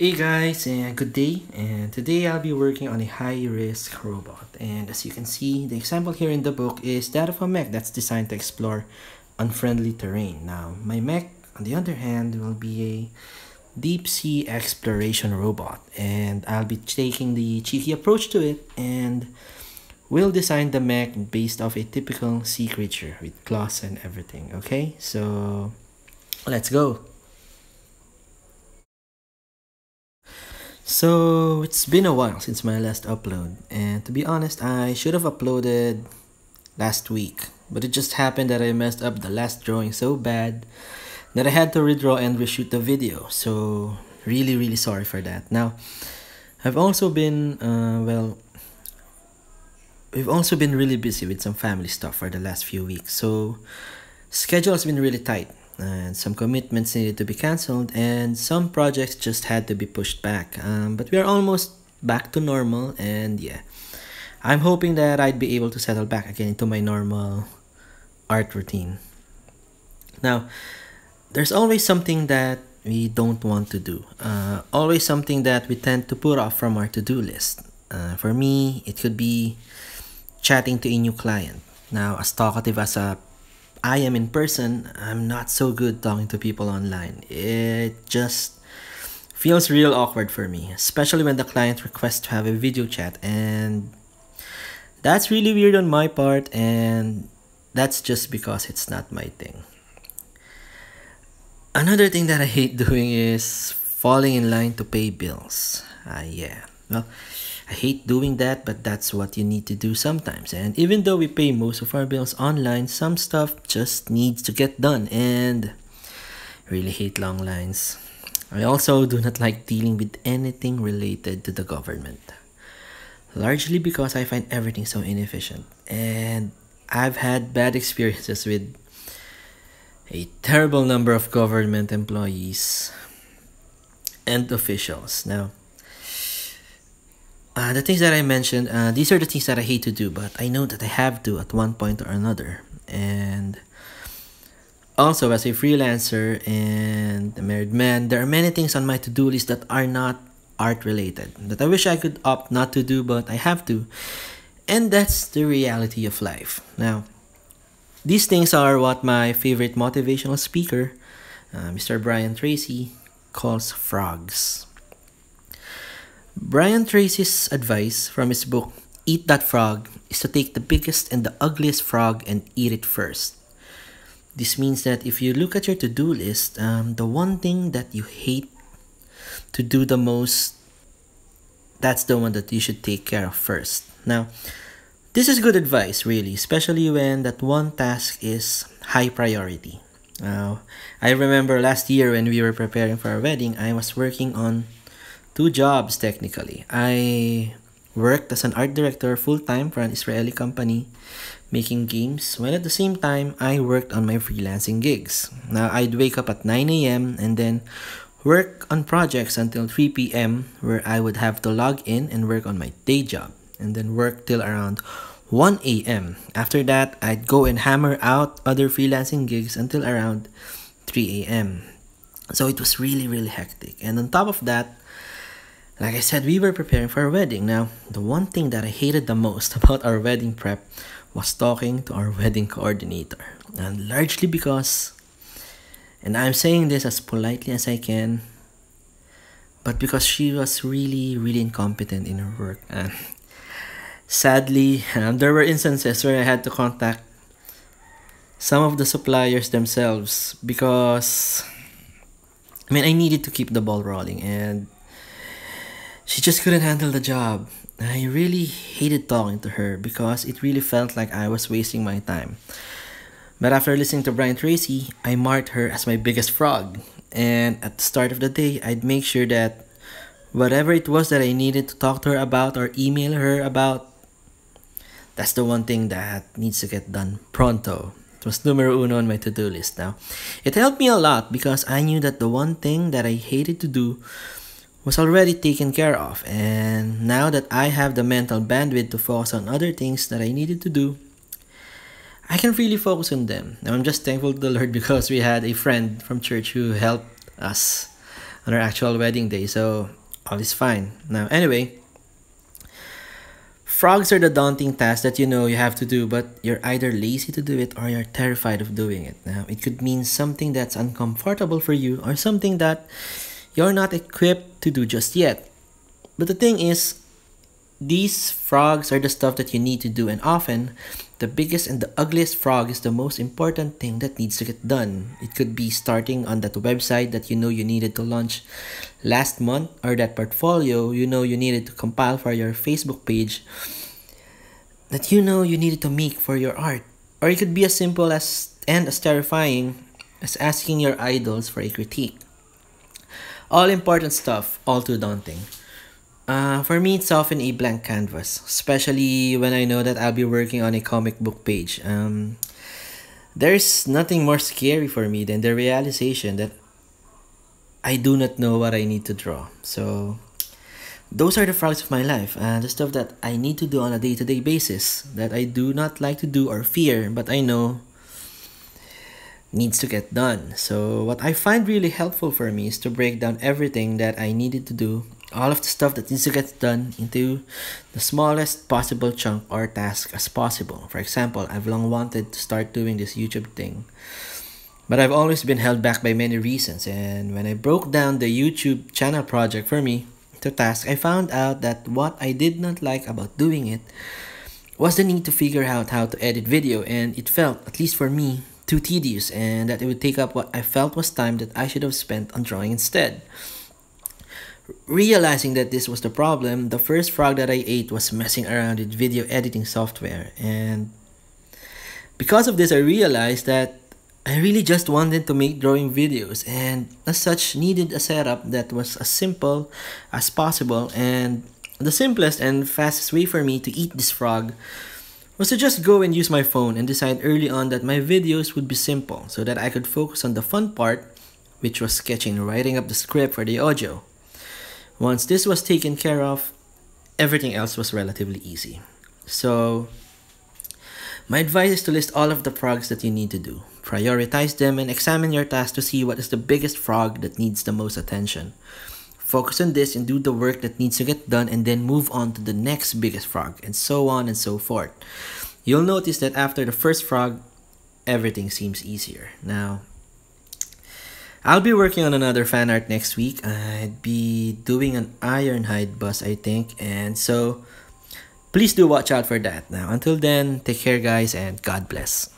Hey guys and good day and today I'll be working on a high risk robot and as you can see the example here in the book is that of a mech that's designed to explore unfriendly terrain. Now my mech on the other hand will be a deep sea exploration robot and I'll be taking the cheeky approach to it and we'll design the mech based off a typical sea creature with claws and everything okay so let's go. So it's been a while since my last upload, and to be honest, I should have uploaded last week, but it just happened that I messed up the last drawing so bad that I had to redraw and reshoot the video. So really, really sorry for that. Now, I've also been uh, well. We've also been really busy with some family stuff for the last few weeks, so schedule has been really tight and some commitments needed to be cancelled and some projects just had to be pushed back. Um, but we are almost back to normal and yeah. I'm hoping that i'd be able to settle back again into my normal art routine. Now there's always something that we don't want to do. Uh, always something that we tend to put off from our to-do list. Uh, for me it could be chatting to a new client. Now as talkative as a I am in person, I'm not so good talking to people online. It just feels real awkward for me, especially when the client requests to have a video chat and that's really weird on my part and that's just because it's not my thing. Another thing that I hate doing is falling in line to pay bills. Uh, yeah. Well, I hate doing that, but that's what you need to do sometimes. And even though we pay most of our bills online, some stuff just needs to get done. And I really hate long lines. I also do not like dealing with anything related to the government. Largely because I find everything so inefficient. And I've had bad experiences with a terrible number of government employees and officials. Now, uh, the things that I mentioned, uh, these are the things that I hate to do, but I know that I have to at one point or another. And also, as a freelancer and a married man, there are many things on my to do list that are not art related that I wish I could opt not to do, but I have to. And that's the reality of life. Now, these things are what my favorite motivational speaker, uh, Mr. Brian Tracy, calls frogs. Brian Tracy's advice from his book Eat That Frog is to take the biggest and the ugliest frog and eat it first. This means that if you look at your to do list, um, the one thing that you hate to do the most, that's the one that you should take care of first. Now, this is good advice, really, especially when that one task is high priority. Now, I remember last year when we were preparing for our wedding, I was working on two jobs technically. I worked as an art director full time for an Israeli company making games, while at the same time, I worked on my freelancing gigs. Now, I'd wake up at 9 a.m. and then work on projects until 3 p.m., where I would have to log in and work on my day job, and then work till around 1 a.m. After that, I'd go and hammer out other freelancing gigs until around 3 a.m. So it was really, really hectic. And on top of that, like I said, we were preparing for our wedding. Now, the one thing that I hated the most about our wedding prep was talking to our wedding coordinator. And largely because, and I'm saying this as politely as I can, but because she was really, really incompetent in her work. And sadly, um, there were instances where I had to contact some of the suppliers themselves because, I mean, I needed to keep the ball rolling and she just couldn't handle the job. I really hated talking to her because it really felt like I was wasting my time. But after listening to Brian Tracy, I marked her as my biggest frog. And at the start of the day, I'd make sure that whatever it was that I needed to talk to her about or email her about, that's the one thing that needs to get done pronto. It was numero uno on my to-do list now. It helped me a lot because I knew that the one thing that I hated to do was already taken care of and now that I have the mental bandwidth to focus on other things that I needed to do, I can really focus on them. Now I'm just thankful to the Lord because we had a friend from church who helped us on our actual wedding day. So all is fine. Now, anyway, frogs are the daunting task that you know you have to do, but you're either lazy to do it or you're terrified of doing it. Now, it could mean something that's uncomfortable for you or something that you're not equipped to do just yet. But the thing is, these frogs are the stuff that you need to do, and often the biggest and the ugliest frog is the most important thing that needs to get done. It could be starting on that website that you know you needed to launch last month, or that portfolio you know you needed to compile for your Facebook page that you know you needed to make for your art. Or it could be as simple as and as terrifying as asking your idols for a critique. All important stuff, all too daunting. Uh, for me, it's often a blank canvas, especially when I know that I'll be working on a comic book page. Um, there's nothing more scary for me than the realization that I do not know what I need to draw. So, those are the frogs of my life, uh, the stuff that I need to do on a day to day basis, that I do not like to do or fear, but I know needs to get done. So, what I find really helpful for me is to break down everything that I needed to do all of the stuff that needs to get done into the smallest possible chunk or task as possible. For example, I've long wanted to start doing this YouTube thing, but I've always been held back by many reasons. And when I broke down the YouTube channel project for me to task, I found out that what I did not like about doing it was the need to figure out how to edit video, and it felt, at least for me, too tedious, and that it would take up what I felt was time that I should have spent on drawing instead. Realizing that this was the problem, the first frog that I ate was messing around with video editing software. And because of this, I realized that I really just wanted to make drawing videos and as such needed a setup that was as simple as possible and the simplest and fastest way for me to eat this frog was to just go and use my phone and decide early on that my videos would be simple so that I could focus on the fun part which was sketching writing up the script for the audio. Once this was taken care of, everything else was relatively easy. So, my advice is to list all of the frogs that you need to do. Prioritize them and examine your task to see what is the biggest frog that needs the most attention. Focus on this and do the work that needs to get done and then move on to the next biggest frog and so on and so forth. You'll notice that after the first frog, everything seems easier. Now, I'll be working on another fan art next week. I'd be doing an Ironhide bus, I think. And so please do watch out for that. Now, until then, take care, guys, and God bless.